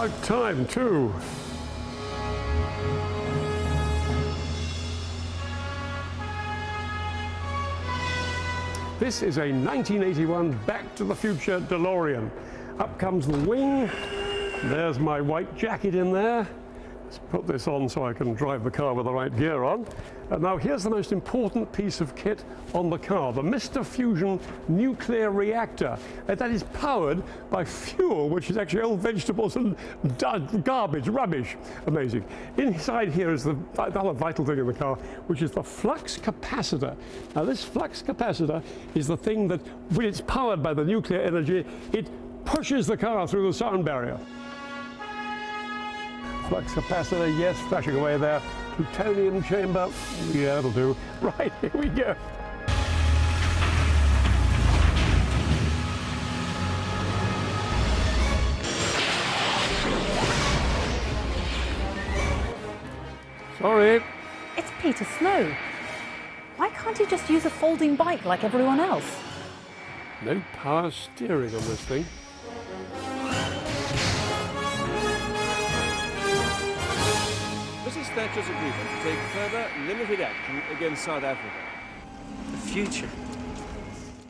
About time, too. This is a 1981 Back to the Future DeLorean. Up comes the wing. There's my white jacket in there. Let's put this on so I can drive the car with the right gear on. And now here's the most important piece of kit on the car, the Mr. Fusion nuclear reactor. And that is powered by fuel, which is actually old vegetables and garbage, rubbish. Amazing. Inside here is the other vital thing in the car, which is the flux capacitor. Now this flux capacitor is the thing that, when it's powered by the nuclear energy, it pushes the car through the sound barrier flux capacitor, yes, flashing away there. Plutonium chamber, yeah, that'll do. Right, here we go. Sorry. It's Peter Snow. Why can't he just use a folding bike like everyone else? No power steering on this thing. Thatcher's agreement to take further limited action against South Africa. The future.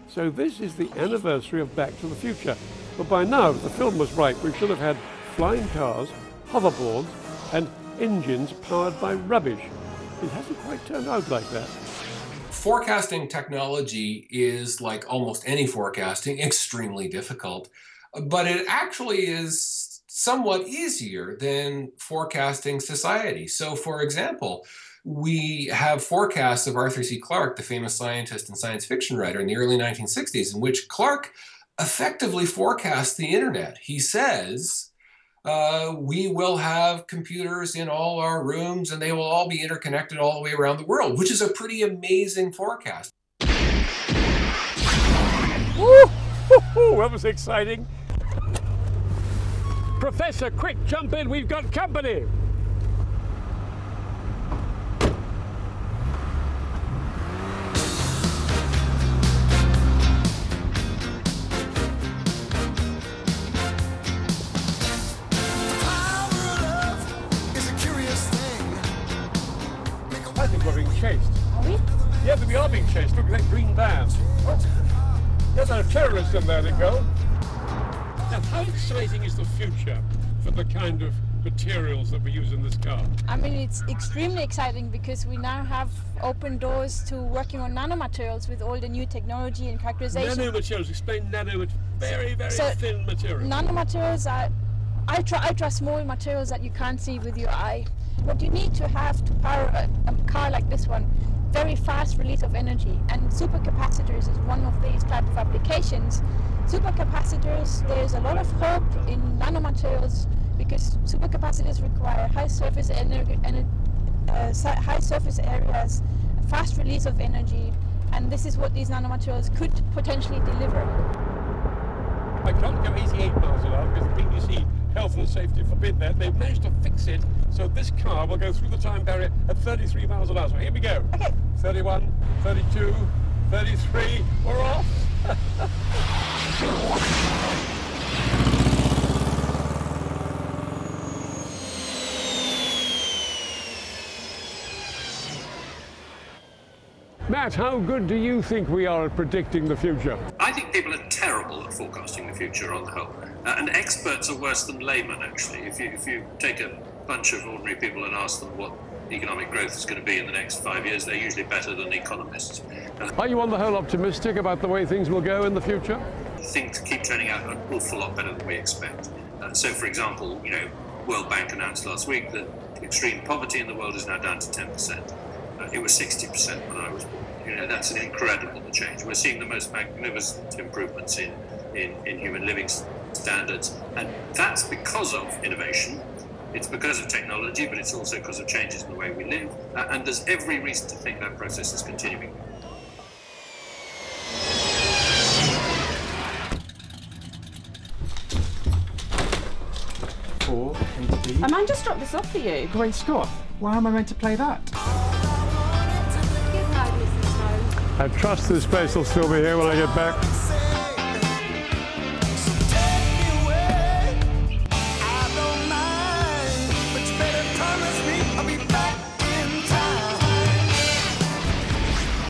So this is the anniversary of Back to the Future. But by now, if the film was right, we should have had flying cars, hoverboards, and engines powered by rubbish. It hasn't quite turned out like that. Forecasting technology is, like almost any forecasting, extremely difficult. But it actually is somewhat easier than forecasting society. So, for example, we have forecasts of Arthur C. Clarke, the famous scientist and science fiction writer in the early 1960s, in which Clarke effectively forecasts the internet. He says, uh, we will have computers in all our rooms and they will all be interconnected all the way around the world, which is a pretty amazing forecast. Woo! That was exciting. Professor, quick, jump in, we've got company. I think we're being chased. Are we? Yeah, but we are being chased. Look at that green van. Oh. There's a terrorist in there to go. Now, how exciting is the future for the kind of materials that we use in this car? I mean, it's extremely exciting because we now have open doors to working on nanomaterials with all the new technology and characterization. Nanomaterials, explain nanomaterials, very, very So, thin materials. Nanomaterials are ultra, ultra small materials that you can't see with your eye. What you need to have to power a, a car like this one, very fast release of energy. And supercapacitors is one of these type of applications. Supercapacitors, there's a lot of hope in nanomaterials because supercapacitors require high surface energy, uh, high surface areas, fast release of energy, and this is what these nanomaterials could potentially deliver. I can't go 88 miles an hour because the BBC health and safety forbid that. They've managed to fix it so this car will go through the time barrier at 33 miles an hour. So here we go. Okay. 31, 32, 33, we're off. Matt, how good do you think we are at predicting the future? I think people are terrible at forecasting the future on the whole. Uh, and experts are worse than laymen, actually. If you, if you take a bunch of ordinary people and ask them what economic growth is going to be in the next five years, they're usually better than economists. Are you on the whole optimistic about the way things will go in the future? things keep turning out an awful lot better than we expect. Uh, so, for example, you know, World Bank announced last week that extreme poverty in the world is now down to 10%. Uh, it was 60% when I was born. You know, that's an incredible change. We're seeing the most magnificent improvements in, in, in human living standards, and that's because of innovation. It's because of technology, but it's also because of changes in the way we live. Uh, and there's every reason to think that process is continuing. Four, eight, A man just dropped this off for you. Great Scott, why am I meant to play that? I trust this place will still be here when I get back.